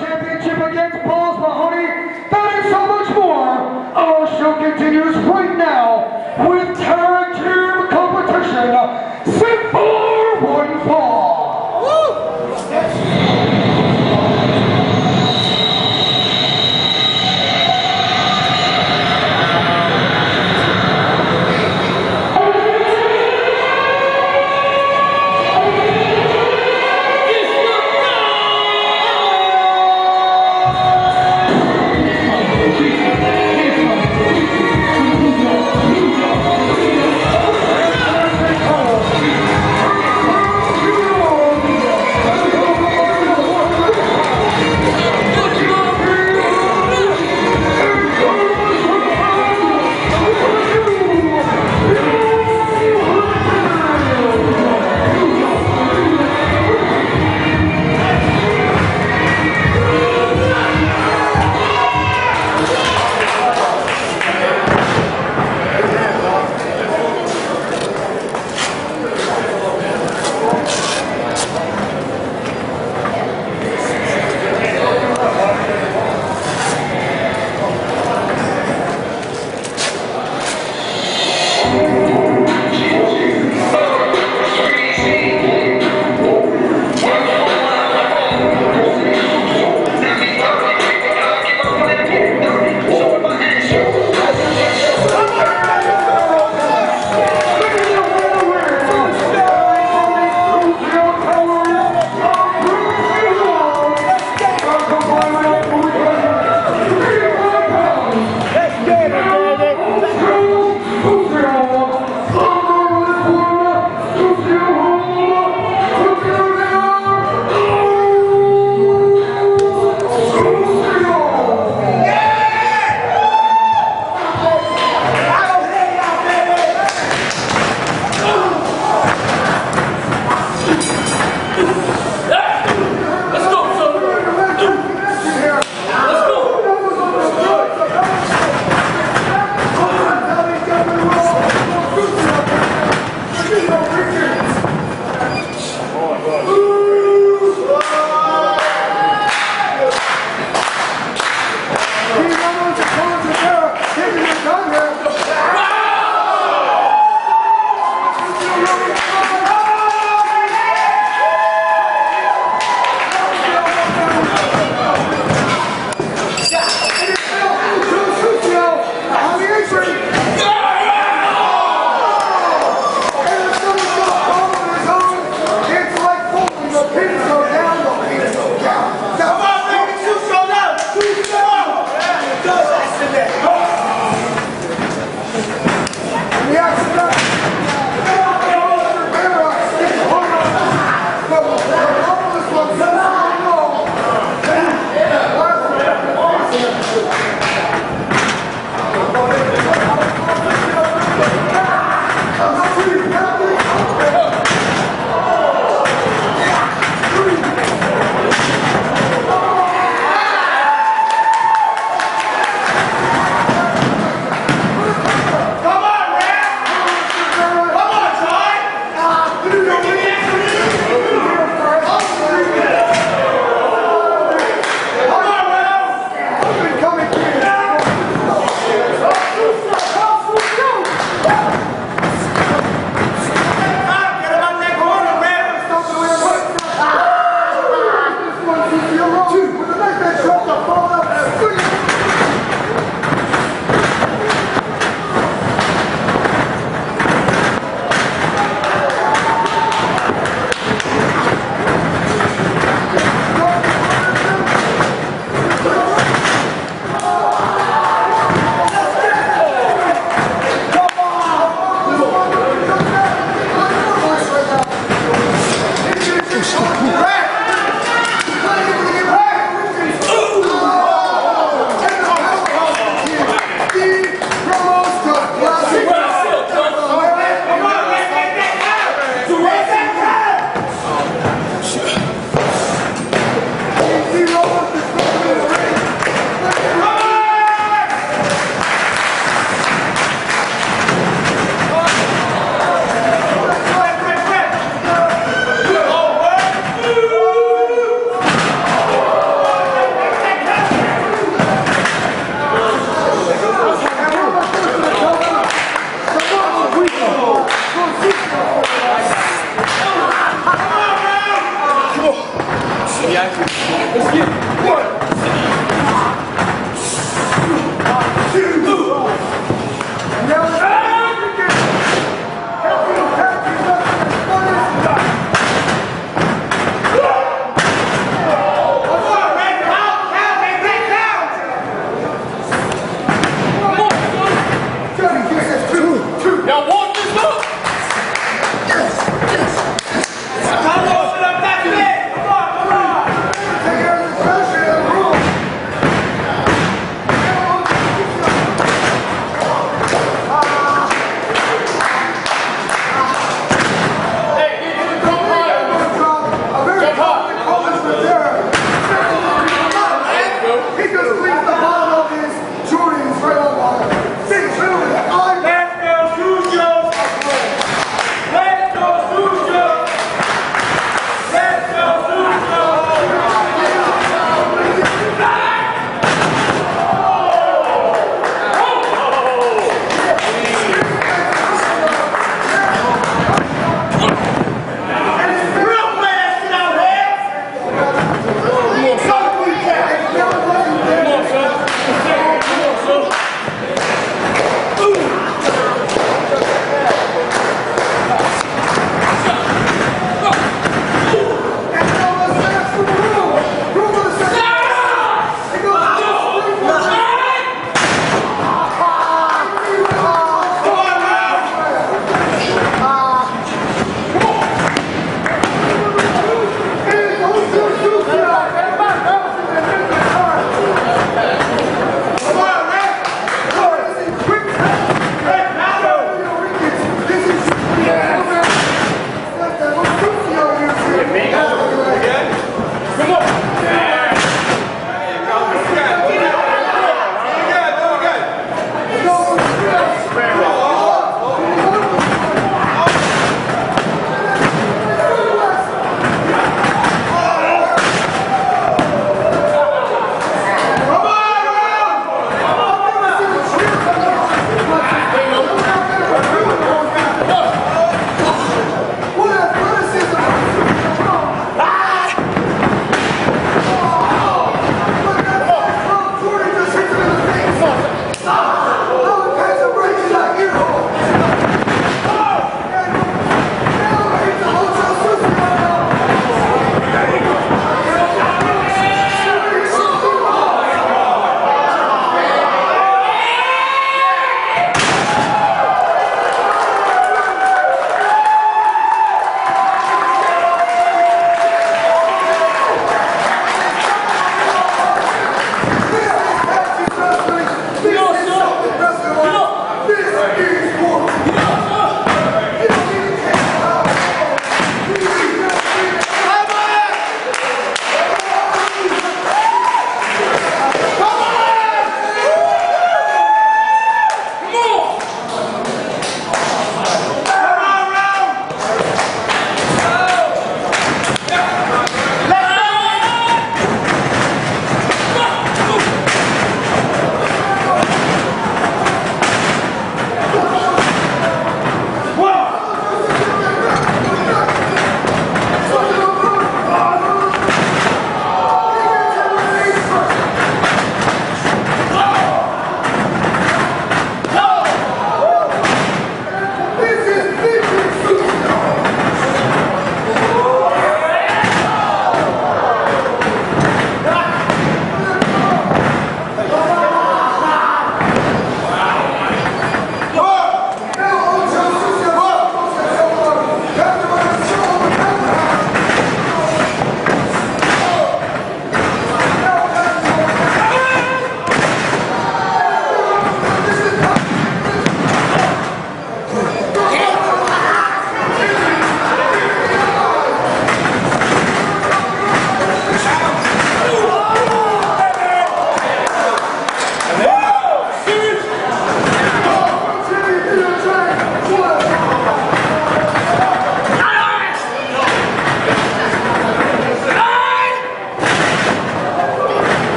Championship against Balls Mahoney. That and so much more. Our show continues right now